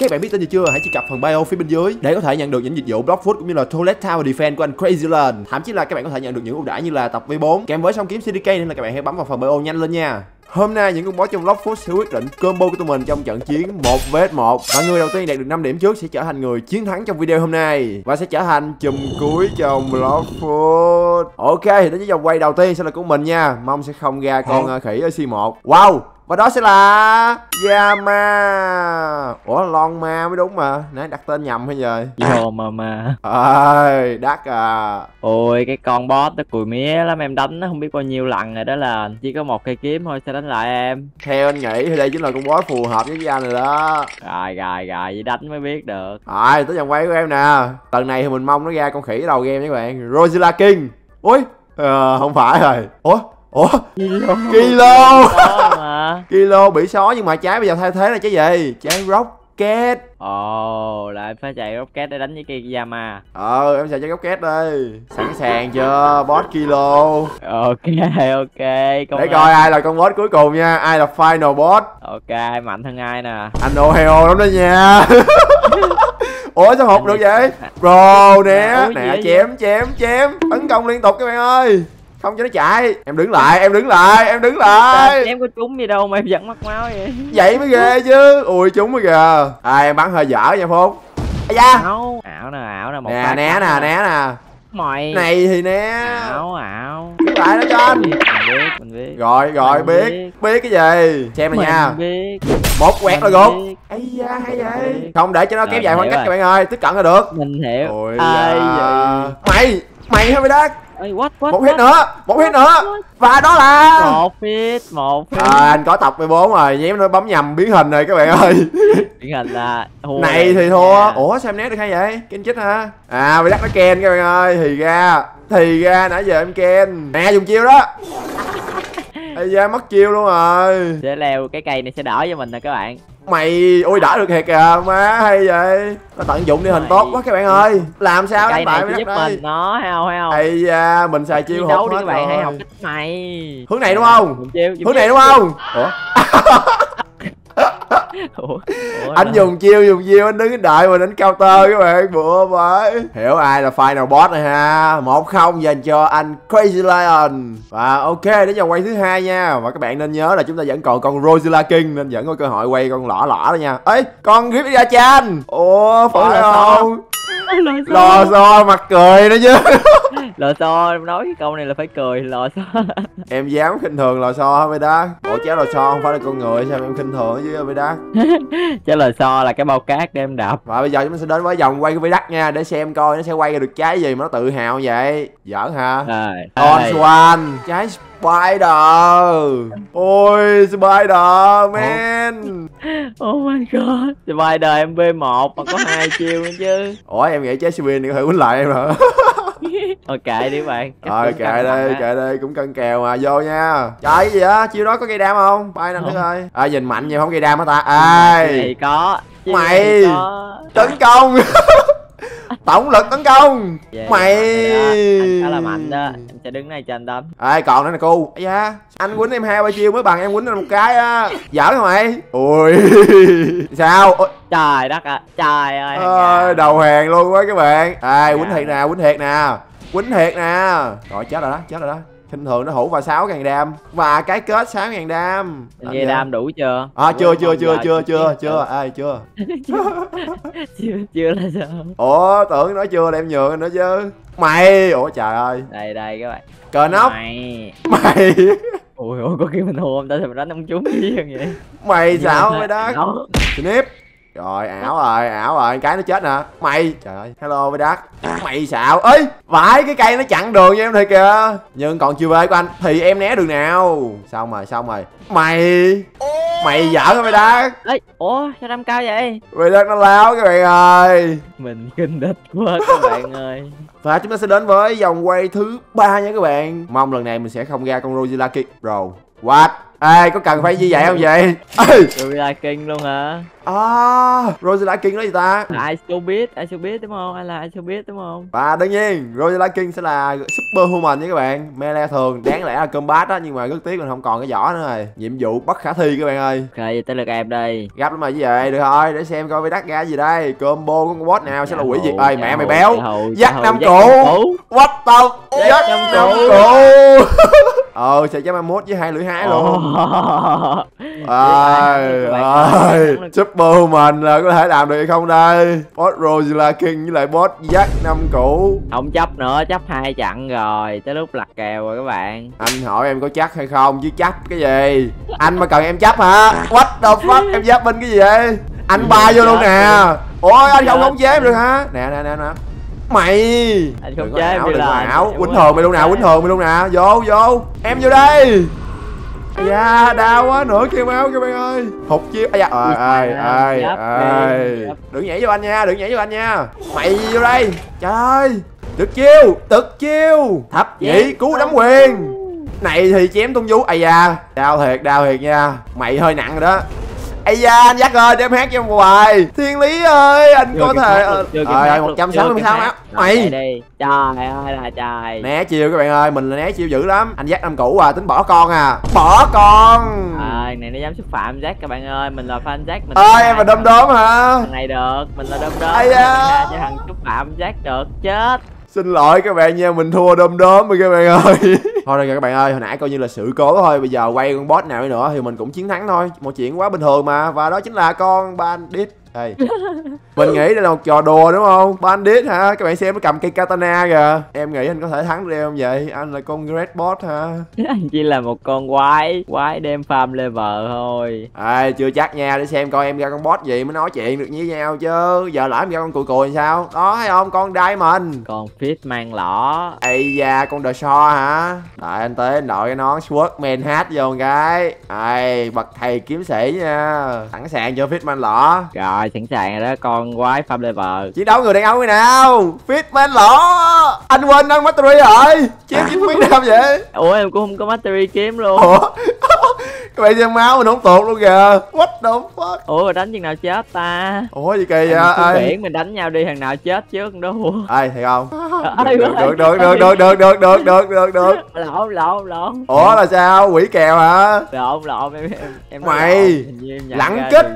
Các bạn biết tên gì chưa? Hãy truy cập phần bio phía bên dưới để có thể nhận được những dịch vụ Block Food cũng như là Toilet Tower Defense của anh Crazy Land. Thậm chí là các bạn có thể nhận được những ưu đãi như là tập V4 kèm với song kiếm CDK nên là các bạn hãy bấm vào phần bio nhanh lên nha. Hôm nay những con boss trong Block Food sẽ quyết định combo của tụi mình trong trận chiến 1 vs 1 Và người đầu tiên đạt được 5 điểm trước sẽ trở thành người chiến thắng trong video hôm nay Và sẽ trở thành chùm cuối trong Block Food Ok thì đến với vòng quay đầu tiên sẽ là của mình nha Mong sẽ không ra con ờ, khỉ ở C1 Wow và đó sẽ là Yama Ủa Lon Ma mới đúng mà. Nãy đặt tên nhầm hay giờ Vô mà mà Ơi đắt à. Ôi cái con boss nó cùi mía lắm. Em đánh nó không biết bao nhiêu lần rồi đó là Chỉ có một cây kiếm thôi sẽ đánh lại em. Theo anh nghĩ thì đây chính là con boss phù hợp với anh rồi đó. Rồi rồi rồi vậy đánh mới biết được. Rồi tới vòng quay của em nè. Lần này thì mình mong nó ra con khỉ đầu game nha các bạn. Rosilla King. Ui ờ, không phải rồi. Ủa Ủa? Kilo. Kilo. Kilo bị xó nhưng mà trái bây giờ thay thế là trái gì. Trái rocket. Ồ là em phải chạy rocket để đánh với cây Yama Ờ em xài trái rocket đi Sẵn sàng chưa? Boss Kilo. Ok ok con Để coi ai là con boss cuối cùng nha. Ai là final boss? Ok ai mạnh hơn ai nè? Anh Ohio lắm đó nha. Ủa sao hụt được vậy? Bro nè Nè chém chém chém. Tấn công liên tục các bạn ơi Không cho nó chạy. Em đứng lại em đứng lại em đứng lại. Em có trúng gì đâu mà em vẫn mắc máu vậy. Vậy mới ghê chứ. Ui chúng mới kìa. À em bắn hơi dở nha Phúc. Ây da? Ảo ảo nè ảo nè một Nè né nè né nè. Mày. Này thì né. Ảo ảo. Đứng lại đó cho anh. Biết, mình biết mình biết. Rồi rồi Mình biết. biết. Biết cái gì? Xem này nha. biết. Một quẹt là gục. Ây da hay vậy. Không để cho nó kéo dài khoảng cách các bạn ơi. Tiếp cận là được. Mình hiểu. Ai vậy? Mày Mày hả mày đất Ê, what what Một hit nữa Một hit nữa. Và đó là một hit một hit. À anh có tập 14 rồi Nhém nó bấm nhầm biến hình rồi các bạn ơi. Điển hình là thua Này rồi. thì thua. Dạ. Ủa sao em né được hay vậy? Ken chết hả? À mày đắt nó Ken các bạn ơi Thì ra Thì ra nãy giờ em Ken. Nè dùng chiêu đó. Ây da mất chiêu luôn rồi. Sẽ leo cái cây này sẽ đỡ cho mình nè các bạn Mày Ôi đỡ được thiệt kìa Má hay vậy? Nó tận dụng đi hình tốt quá các bạn ơi. Làm sao đánh bại giúp đây? mình nó hay không hay không? Ây da Mình xài chiêu đấu đi các bạn hãy học cách mày Hướng này đúng không? Chiêu, Hướng này đúng không? Ủa Ủa, ủa anh dùng chiêu dùng chiêu anh đứng đợi mình đánh counter các bạn bữa phải. Hiểu ai là final boss này ha? Một không dành cho anh crazy lion. Và ok đến vòng quay thứ hai nha. Và các bạn nên nhớ là chúng ta vẫn còn con rosilla king nên vẫn có cơ hội quay con lỏ lỏ đó nha. Ấy con grip ra chan ủa phải không? lò xo. Mặt cười nữa chứ lò xo nói cái câu này là phải cười lò xo. Em dám khinh thường lò xo hả mày đá? Ủa cháu lò xo không phải là con người sao em khinh thường chứ mày đá? Chứ lò xo là cái bao cát để em đập. Và bây giờ chúng ta sẽ đến với vòng quay của Vĩ Đắc nha Để xem coi nó sẽ quay ra được trái gì mà nó tự hào vậy. Giỡn hả? Rồi On Đây. Swan Trái Spider. Ôi Spider man. Oh my god spider em b 1 mà có hai chiêu nữa chứ. Ủa em nghĩ trái Spin này có thể quýnh lại em hả thôi kệ đi bạn. Cũng kệ á. kệ đây cũng cân kèo mà vô nha. Trời cái gì á? Chiêu đó có gây đam không? Bay nè thứ ơi. À nhìn mạnh vậy không gây đam hả ta? Ai có. Chứ Mày. có. Tấn công. Tổng lực tấn công. Dạ, Mày. khá là mạnh đó. Em sẽ đứng này cho anh đánh. Ê còn nữa nè cu. Ây da Anh quýnh em hai ba chiêu mới bằng em quýnh anh một cái á. Giỡn hả mày? Ui. Sao? Ôi, trời đất ạ. Trời ơi ơi. Đầu hàng luôn quá các bạn. Ai quýnh thiệt nè quýnh thiệt nè Quýnh thiệt nè. Rồi chết rồi đó chết rồi đó. Kinh thường nó hủ vào 6 ngàn đam. Và cái kết 6 ngàn đam. Nghe đam đủ chưa? À chưa chưa chưa chưa chưa chưa Ai chưa. Chưa chưa là sao Ủa tưởng nói chưa đem nhường anh nữa chứ. Mày. Ủa trời ơi. Đây đây các bạn. Cờ nóc mày. Mày. Ui ui có khi mình thua không ta thì mình đánh không trúng gì vậy. Mày xạo mày đó. Đó. Snip Rồi ảo rồi ảo rồi cái nó chết nè. Mày Trời ơi. Hello với đắt Mày xạo. Ấy Vãi cái cây nó chặn đường cho em thiệt kìa. Nhưng còn chưa về của anh Thì em né đường nào. Xong rồi xong rồi. Mày Mày giỡn hả mày đắt Ê, ủa sao đam cao vậy? Mày đắt nó láo các bạn ơi. Mình kinh địch quá các bạn ơi. Và chúng ta sẽ đến với vòng quay thứ ba nha các bạn. Mong lần này mình sẽ không ra con Rosilla Kick Bro What Ê có cần phải như vậy không vậy? Ê. Gorilla King luôn hả? À Rosella King đó gì ta? Là ai chưa biết ai chưa biết đúng không? Ai là ai chưa biết đúng không? Và đương nhiên Rosella King sẽ là super human nha các bạn. Melee thường đáng lẽ là combat đó nhưng mà rất tiếc mình không còn cái vỏ nữa rồi. Nhiệm vụ bất khả thi các bạn ơi. Ok tới lượt em đây. Gấp lắm mà gì vậy được thôi để xem coi đắt ra gì đây. Combo của con boss nào sẽ là quỷ diệt ơi Dạ mẹ mày béo. dạ dắt dạ năm củ. what the Dắt năm củ ờ sẽ chấm mốt với hai lưỡi hái luôn. Ơi, ơi, Super mình là có thể làm được hay không đây? Boss Rosella King với lại boss Jack năm cũ không chấp nữa chấp hai chặn rồi tới lúc lặt kèo rồi các bạn Anh hỏi em có chắc hay không chứ chấp cái gì? Anh mà cần em chấp hả? What the fuck? Em chấp bên cái gì vậy? Anh ba vô luôn nè Ôi anh không khống chế em được hả? Nè nè nè nè Mày. Anh có em ảo, đừng có ảo. Quýnh thường mày luôn nè, quýnh thường mày luôn nè. Vô vô. Em vô đây. Dạ, đau quá. Nữa kêu máu các bạn ơi. Hụt chiêu, ai da, ơi, ơi, ơi, ơi. Đừng nhảy vô anh nha, đừng nhảy vô anh nha. Mày vô đây. Trời ơi. Được chiêu, được chiêu. Thập nhĩ, Yes. cứu đấm quyền. Này thì chém tung vú, ai da Đau thiệt, đau thiệt nha. Mày hơi nặng rồi đó Ây da anh dắt ơi để em hát cho em hoài. Thiên lý ơi anh Chưa có thể ơi luôn, một trăm sáu mươi sáu Rồi, Mày đi. Trời ơi là trời. Né chiêu các bạn ơi Mình là né chiêu dữ lắm. Anh dắt năm cũ à tính bỏ con à. Bỏ con. À, này nó dám xúc phạm Jack các bạn ơi mình là fan Jack mình ơi em là đom đóm hả? Thằng này được mình là đom đóm. Ây da. Cho thằng xúc phạm Jack được chết. Xin lỗi các bạn nha Mình thua đom đóm rồi các bạn ơi Thôi rồi các bạn ơi, Hồi nãy coi như là sự cố thôi, Bây giờ quay con boss nào nữa Thì mình cũng chiến thắng thôi. Một chuyện quá bình thường mà, Và đó chính là con bandit đây mình nghĩ đây là một trò đùa đúng không? Bandit hả? Các bạn xem nó cầm cây katana kìa. Em nghĩ anh có thể thắng được em không vậy? Anh là con great boss hả? Anh chỉ là một con quái quái đem farm level thôi. À, chưa chắc nha để xem coi em ra con boss gì mới nói chuyện được với nhau chứ. Giờ lỡ em ra con cùi cùi sao? Đó thấy không? Con diamond. Con fit mang lỏ ây da con the so hả? Đợi anh tới anh đội cái nón sword man hat vô một cái. Ai bậc thầy kiếm sĩ nha. Sẵn sàng cho fit man lọ. Rồi sẵn sàng rồi đó con quái farm level chiến đấu người đàn ông người nào. Fit man lọ anh quên nâng mastery rồi. Chém chín mấy năm vậy? Ủa em cũng không có mastery kiếm luôn. Ủa? Các bạn xem máu mình không tuột luôn kìa. What the fuck? Ủa rồi đánh chừng nào chết ta? Ủa gì kỳ vậy ai? biển mình đánh nhau đi thằng nào chết trước đó ai thì không? Được được được được được được được được được được được. Lộn lộn lộn. Ủa là sao? Quỷ kèo hả? Lộn lộn em em Mày, ra kích.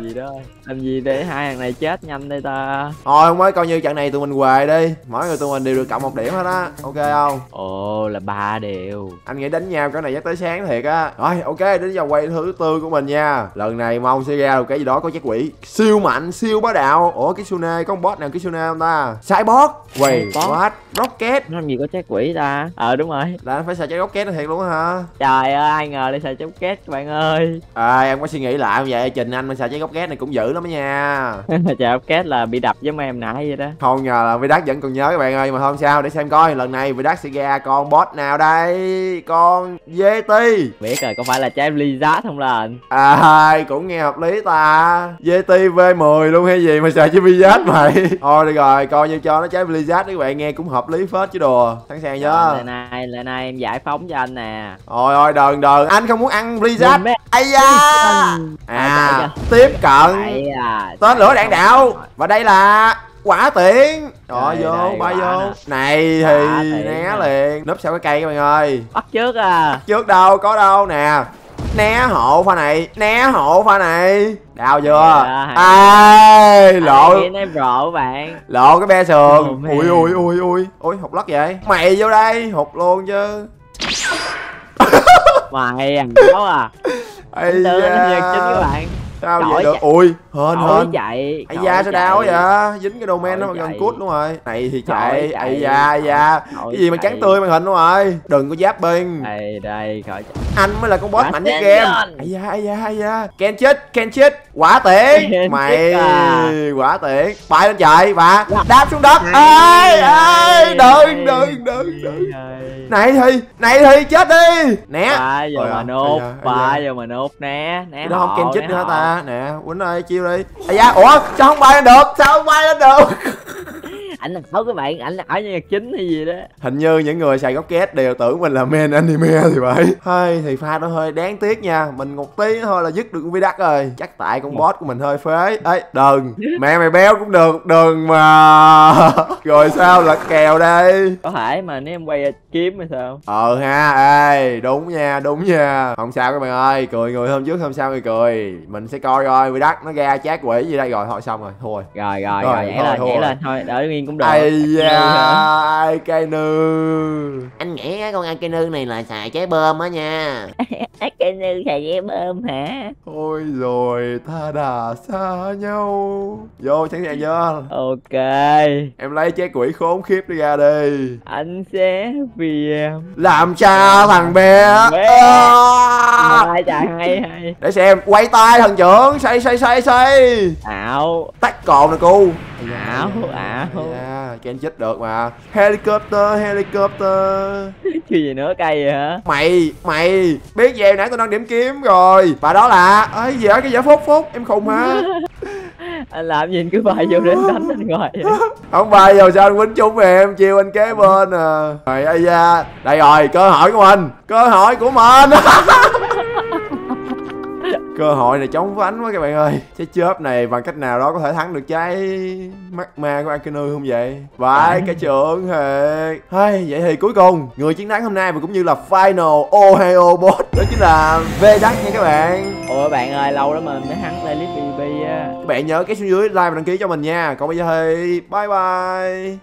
Làm gì để hai thằng này chết nhanh đây ta? Thôi không mới coi như trận này tụi mình què đi. Mỗi người tụi mình đều được cộng một điểm hết á. Ok không? Ồ là ba đều. Anh nghĩ đánh nhau cái này chắc tới sáng thiệt á. Rồi ok đến giờ quay thứ tư của mình nha. Lần này mong sẽ ra được cái gì đó có chắc quỷ. Siêu mạnh siêu bá đạo. Ủa cái Sune có con boss nào cái Sune không ta? Cyborg. Wait Cyborg. what? Rocket. Nó làm gì có trái quỷ ta? Ờ đúng rồi. Là anh phải xài trái rocket thiệt luôn hả? Trời ơi ai ngờ lại xài két các bạn ơi. À em có suy nghĩ lại không vậy? Trình anh mà xài trái rocket này cũng dữ lắm á nha. Chống két là bị đập mấy em nãy vậy đó. Không ngờ là Vidac vẫn còn nhớ các bạn ơi mà không sao để xem coi. Lần này Vidac sẽ ra con boss nào đây? Con Yeti. Biết rồi có phải là trái Blizzard không lên À cũng nghe hợp lý ta. GT V10 luôn hay gì mà xài chứ Blizzard mày Thôi được rồi coi như cho nó trái Blizzard các bạn nghe cũng hợp lý phết chứ đùa. Sẵn sàng chưa lần này lần này em giải phóng cho anh nè. Ôi ôi đờn đờn. Anh không muốn ăn Mình mấy- Ây da. À tiếp cận à Tên lửa đạn đạo. Và đây là quả tiễn. Rồi vô đây, bay vô. nè. Này thì né nè. liền. Núp sau cái cây các bạn ơi. Bắt trước à. Trước đâu có đâu nè. Né hộ pha này Né hộ pha này. Đau chưa. Ai lộ em rộ bạn. Lộ cái be sườn. Ui ui ui ui. Ui hụt lắc vậy. Mày vô đây hụt luôn chứ. Mày à đó à. Ây nhật chính các da bạn sao Trời vậy được? chạy- ui hên Đổi hên. chạy đổi da sao đau chạy. vậy? Dính cái domain nó Đổi gần chạy. cút luôn rồi. Này thì Đổi chạy chạy. ây da ây da. Đổi cái gì mà chạy. trắng tươi màn hình luôn rồi. Đừng có giáp binh đây đây khỏi chạy. anh mới là con boss mạnh nhất game. Ây da ây da ây da. Ken chết ken chết. Quả Ken mày chết à. quả tiễn bay lên trời và Wow. đáp xuống đất. Ê ê đừng đừng đừng đừng. này thì này thì chết đi. Nè ba giờ mà nốt ba giờ mà nốt. Né né nó không ken né nữa ta nè quýnh ơi chiêu đi. Ây da ủa, sao không bay lên được? Sao không bay lên được? Ảnh ảo các bạn ảnh ảo nhân vật chính hay gì đó. Hình như những người xài góc két đều tưởng mình là main anime thì phải. Hay thì pha nó hơi đáng tiếc nha. Mình một tí thôi là dứt được vi đắc rồi. Chắc tại con boss của mình hơi phế. Ấy đừng. Mẹ mày béo cũng được. Đừng mà. Rồi sao? Lật kèo đây. Có thể mà nếu em quay kiếm hay sao? Ờ ha. Ê đúng nha đúng nha. Không sao các bạn ơi. Cười người hôm trước hôm sau người cười. Mình sẽ coi coi vi đắc nó ra chát quỷ gì đây. Rồi thôi xong rồi. Thôi. Rồi rồi Rồi, rồi nhảy lên nhảy lên. Thôi đỡ nguyên cũng được. Ai da ai cây nư anh nghĩ cái con Akenu này là xài trái bơm á nha. Cái nư xài dây bơm hả? Ôi rồi ta đã xa nhau. Vô sẵn sàng chưa ok. Em lấy trái quỷ khốn khiếp đi ra đi. Anh sẽ vì em. Làm cha thằng bé. Bé. À! trời hay hay. Để xem quay tay thằng trưởng Xây xây xây xây ảo Tắt cồn nè cu ảo ảo. Yeah, Ken chích được mà. Helicopter helicopter. Chưa gì nữa cây vậy hả? Mày mày Biết gì em nãy tôi đang điểm kiếm rồi. Bà đó là ấy gì ở cái giả phúc phúc Em khùng hả? Anh làm gì anh cứ bay vô để anh đánh anh ngoài vậy? không bay vào sao anh quýnh trúng em chiêu anh kế bên à. Rồi ai da. Đây rồi cơ hội của mình cơ hội của mình cơ hội này chống vánh quá các bạn ơi. Cái chớp này bằng cách nào đó có thể thắng được trái mắt ma của Akenu không vậy? Vãi cái trưởng thiệt hay vậy thì cuối cùng người chiến thắng hôm nay và cũng như là final Ohio boss đó chính là V Đắc nha các bạn. Ôi bạn ơi lâu lắm mà mình mới thắng playlist BB á. Các bạn nhớ cái xuống dưới like và đăng ký cho mình nha. Còn bây giờ thì bye bye